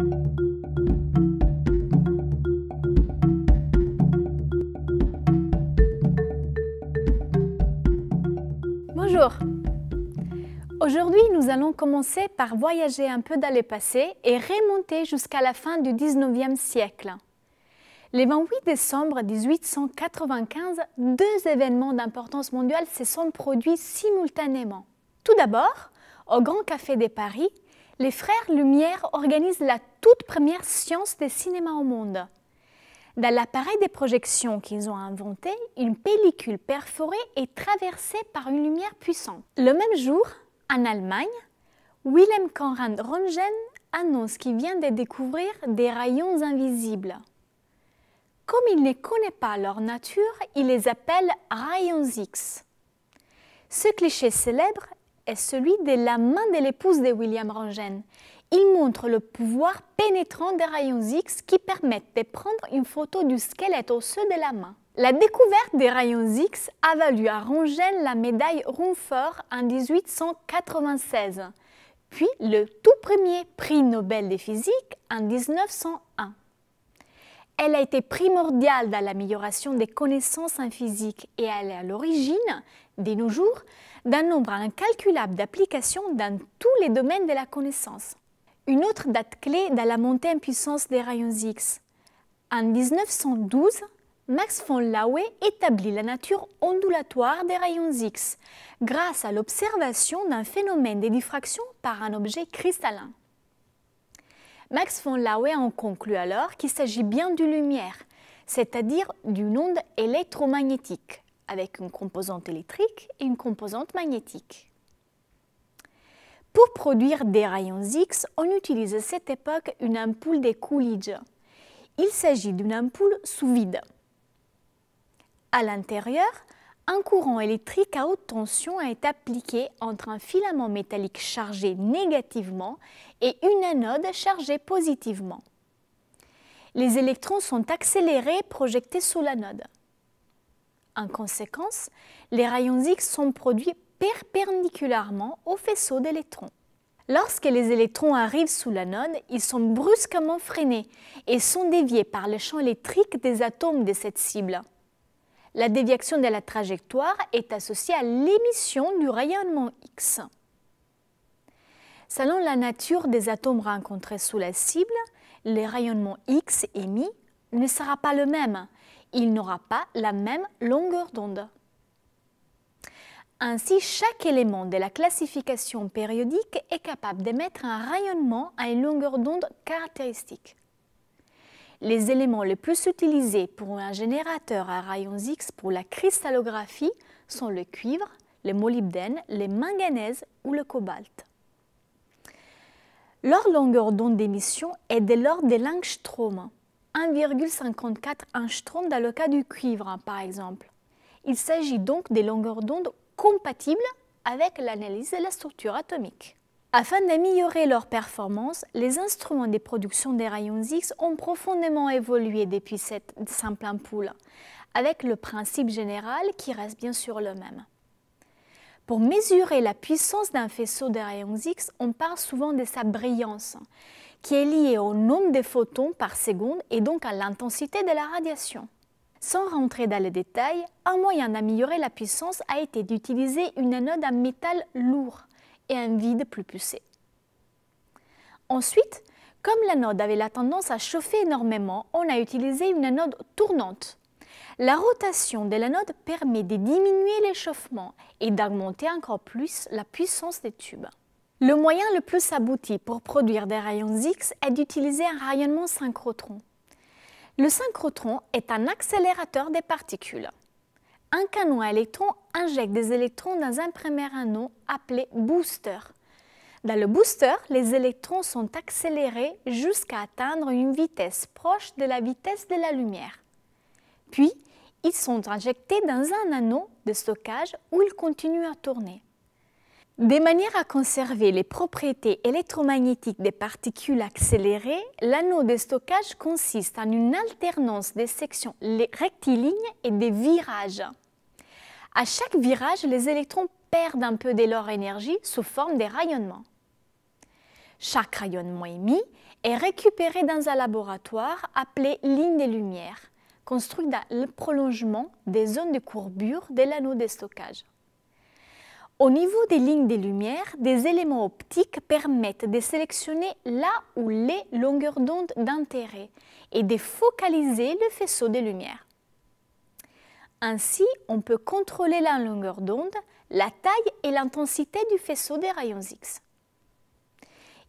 Bonjour Aujourd'hui, nous allons commencer par voyager un peu dans le passé et remonter jusqu'à la fin du 19e siècle. Le 28 décembre 1895, deux événements d'importance mondiale se sont produits simultanément. Tout d'abord, au Grand Café de Paris, les frères Lumière organisent la toute première science de cinéma au monde. Dans l'appareil de projection qu'ils ont inventé, une pellicule perforée est traversée par une lumière puissante. Le même jour, en Allemagne, Wilhelm Conrad Röntgen annonce qu'il vient de découvrir des rayons invisibles. Comme il ne connaît pas leur nature, il les appelle rayons X. Ce cliché célèbre est celui de la main de l'épouse de William Röntgen. Il montre le pouvoir pénétrant des rayons X qui permettent de prendre une photo du squelette osseux de la main. La découverte des rayons X a valu à Röntgen la médaille Rumford en 1896, puis le tout premier prix Nobel de physique en 1901. Elle a été primordiale dans l'amélioration des connaissances en physique et elle est à l'origine, de nos jours, d'un nombre incalculable d'applications dans tous les domaines de la connaissance. Une autre date clé dans la montée en puissance des rayons X. En 1912, Max von Laue établit la nature ondulatoire des rayons X grâce à l'observation d'un phénomène de diffraction par un objet cristallin. Max von Laue en conclut alors qu'il s'agit bien d'une lumière, c'est-à-dire d'une onde électromagnétique, avec une composante électrique et une composante magnétique. Pour produire des rayons X, on utilise à cette époque une ampoule de Coolidge. Il s'agit d'une ampoule sous vide. À l'intérieur, un courant électrique à haute tension est appliqué entre un filament métallique chargé négativement et une anode chargée positivement. Les électrons sont accélérés et projetés sous l'anode. En conséquence, les rayons X sont produits perpendiculairement au faisceau d'électrons. Lorsque les électrons arrivent sous l'anode, ils sont brusquement freinés et sont déviés par le champ électrique des atomes de cette cible. La déviation de la trajectoire est associée à l'émission du rayonnement X. Selon la nature des atomes rencontrés sous la cible, le rayonnement X émis ne sera pas le même. Il n'aura pas la même longueur d'onde. Ainsi, chaque élément de la classification périodique est capable d'émettre un rayonnement à une longueur d'onde caractéristique. Les éléments les plus utilisés pour un générateur à rayons X pour la cristallographie sont le cuivre, le molybdène, le manganèse ou le cobalt. Leur longueur d'onde d'émission est de l'ordre de l'angstrom, 1,54 angstrom dans le cas du cuivre par exemple. Il s'agit donc des longueurs d'onde compatibles avec l'analyse de la structure atomique. Afin d'améliorer leur performance, les instruments de production des rayons X ont profondément évolué depuis cette simple ampoule, avec le principe général qui reste bien sûr le même. Pour mesurer la puissance d'un faisceau de rayons X, on parle souvent de sa brillance, qui est liée au nombre de photons par seconde et donc à l'intensité de la radiation. Sans rentrer dans les détails, un moyen d'améliorer la puissance a été d'utiliser une anode à métal lourd et un vide plus poussé. Ensuite, comme l'anode avait la tendance à chauffer énormément, on a utilisé une anode tournante. La rotation de l'anode permet de diminuer l'échauffement et d'augmenter encore plus la puissance des tubes. Le moyen le plus abouti pour produire des rayons X est d'utiliser un rayonnement synchrotron. Le synchrotron est un accélérateur des particules. Un canon à électrons injecte des électrons dans un premier anneau appelé booster. Dans le booster, les électrons sont accélérés jusqu'à atteindre une vitesse proche de la vitesse de la lumière. Puis, ils sont injectés dans un anneau de stockage où ils continuent à tourner. De manière à conserver les propriétés électromagnétiques des particules accélérées, l'anneau de stockage consiste en une alternance des sections rectilignes et des virages. À chaque virage, les électrons perdent un peu de leur énergie sous forme de rayonnement. Chaque rayonnement émis est récupéré dans un laboratoire appelé ligne des lumières, construit dans le prolongement des zones de courbure de l'anneau de stockage. Au niveau des lignes des lumières, des éléments optiques permettent de sélectionner là où les longueurs d'onde d'intérêt et de focaliser le faisceau de lumière. Ainsi, on peut contrôler la longueur d'onde, la taille et l'intensité du faisceau des rayons X.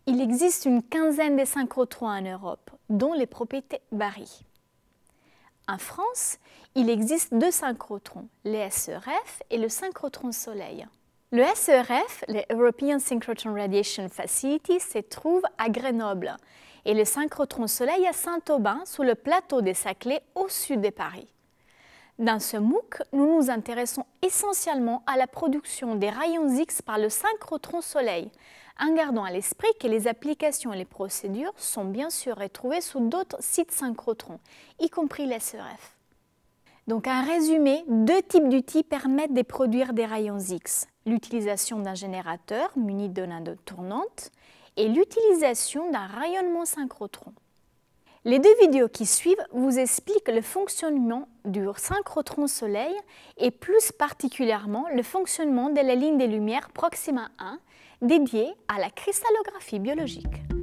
Il existe une quinzaine de synchrotrons en Europe, dont les propriétés varient. En France, il existe deux synchrotrons, les SERF et le synchrotron Soleil. Le SERF, le European Synchrotron Radiation Facility, se trouve à Grenoble et le synchrotron Soleil à Saint-Aubin, sous le plateau des Saclay, au sud de Paris. Dans ce MOOC, nous nous intéressons essentiellement à la production des rayons X par le synchrotron Soleil, en gardant à l'esprit que les applications et les procédures sont bien sûr retrouvées sous d'autres sites synchrotrons, y compris les SERF. Donc, en résumé, deux types d'outils permettent de produire des rayons X l'utilisation d'un générateur muni onde tournante et l'utilisation d'un rayonnement synchrotron. Les deux vidéos qui suivent vous expliquent le fonctionnement du synchrotron Soleil et plus particulièrement le fonctionnement de la ligne des lumières Proxima 1 dédiée à la cristallographie biologique.